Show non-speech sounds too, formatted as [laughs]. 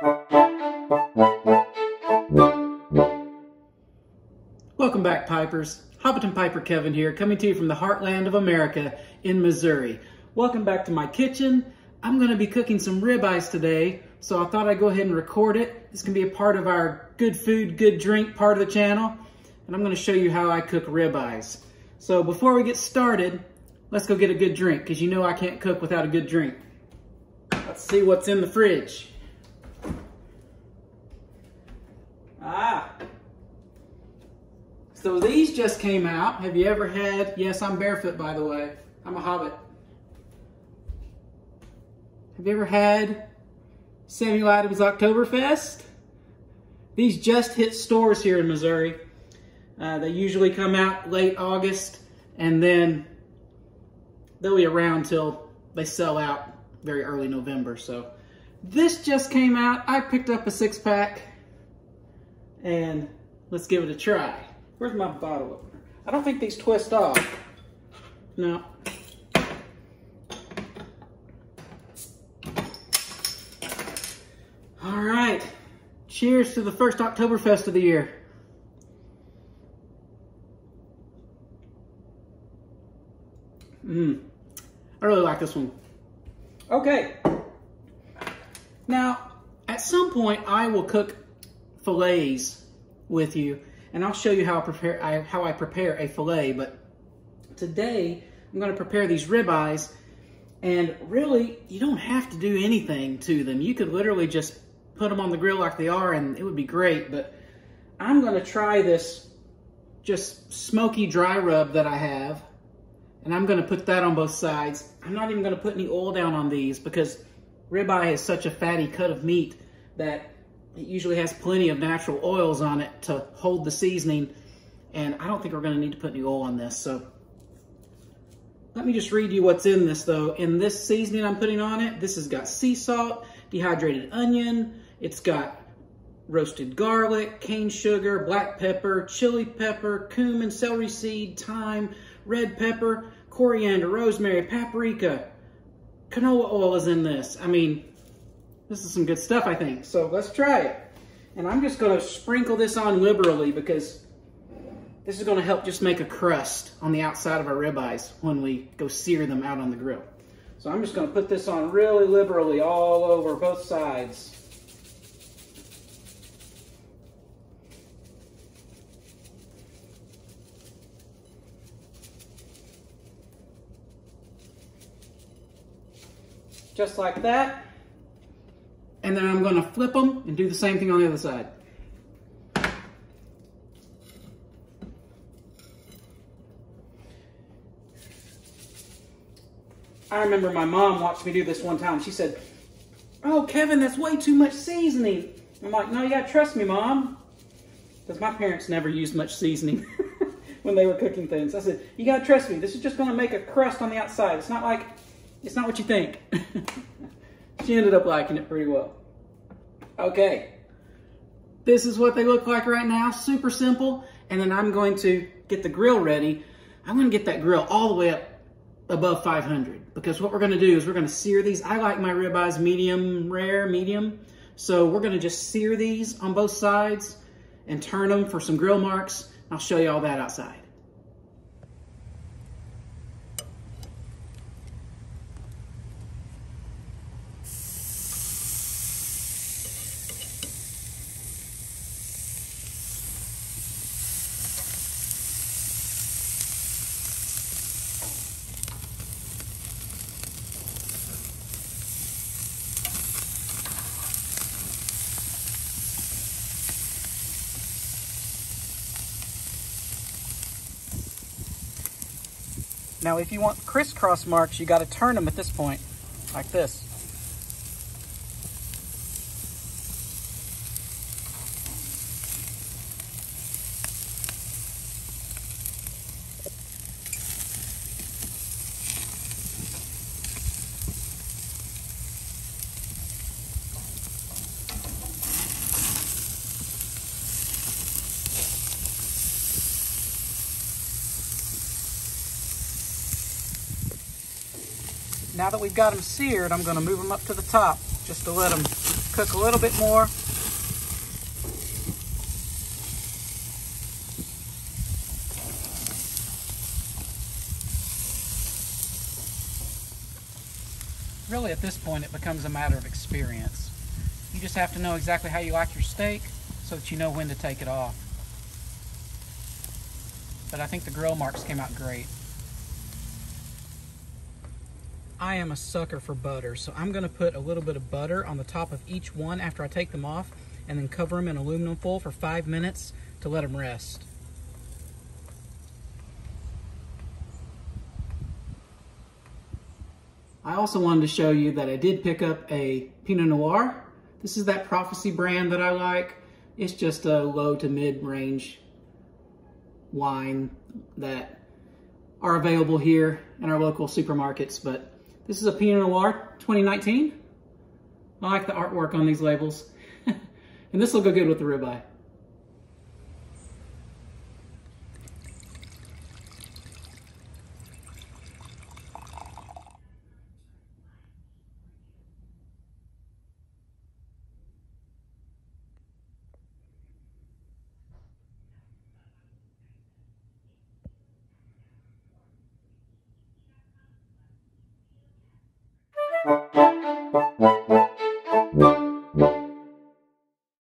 Welcome back, Pipers. Hobbiton Piper Kevin here, coming to you from the heartland of America in Missouri. Welcome back to my kitchen. I'm going to be cooking some ribeyes today, so I thought I'd go ahead and record it. This can be a part of our good food, good drink part of the channel, and I'm going to show you how I cook ribeyes. So before we get started, let's go get a good drink, because you know I can't cook without a good drink. Let's see what's in the fridge. So these just came out. Have you ever had, yes, I'm barefoot by the way. I'm a hobbit. Have you ever had Samuel Adams Oktoberfest? These just hit stores here in Missouri. Uh, they usually come out late August and then they'll be around till they sell out very early November. So this just came out. I picked up a six pack and let's give it a try. Where's my bottle opener? I don't think these twist off. No. All right. Cheers to the first Oktoberfest of the year. Mmm. I really like this one. Okay. Now, at some point, I will cook fillets with you and I'll show you how I prepare I, how I prepare a fillet. But today I'm going to prepare these ribeyes, and really you don't have to do anything to them. You could literally just put them on the grill like they are, and it would be great. But I'm going to try this just smoky dry rub that I have, and I'm going to put that on both sides. I'm not even going to put any oil down on these because ribeye is such a fatty cut of meat that it usually has plenty of natural oils on it to hold the seasoning. And I don't think we're gonna need to put any oil on this. So let me just read you what's in this though. In this seasoning I'm putting on it, this has got sea salt, dehydrated onion, it's got roasted garlic, cane sugar, black pepper, chili pepper, cumin, celery seed, thyme, red pepper, coriander, rosemary, paprika. Canola oil is in this. I mean, this is some good stuff, I think. So let's try it. And I'm just going to sprinkle this on liberally because this is going to help just make a crust on the outside of our ribeyes when we go sear them out on the grill. So I'm just going to put this on really liberally all over both sides. Just like that and then I'm gonna flip them and do the same thing on the other side. I remember my mom watched me do this one time. She said, oh, Kevin, that's way too much seasoning. I'm like, no, you gotta trust me, mom. Because my parents never used much seasoning [laughs] when they were cooking things. I said, you gotta trust me. This is just gonna make a crust on the outside. It's not like, it's not what you think. [laughs] she ended up liking it pretty well. Okay, this is what they look like right now, super simple. And then I'm going to get the grill ready. I'm gonna get that grill all the way up above 500 because what we're gonna do is we're gonna sear these. I like my ribeyes medium rare, medium. So we're gonna just sear these on both sides and turn them for some grill marks. I'll show you all that outside. Now, if you want crisscross marks, you got to turn them at this point, like this. Now that we've got them seared, I'm gonna move them up to the top just to let them cook a little bit more. Really, at this point, it becomes a matter of experience. You just have to know exactly how you like your steak so that you know when to take it off. But I think the grill marks came out great. I am a sucker for butter, so I'm gonna put a little bit of butter on the top of each one after I take them off and then cover them in aluminum foil for five minutes to let them rest. I also wanted to show you that I did pick up a Pinot Noir. This is that Prophecy brand that I like. It's just a low to mid-range wine that are available here in our local supermarkets, but this is a Pinot Noir 2019. I like the artwork on these labels. [laughs] and this will go good with the ribeye.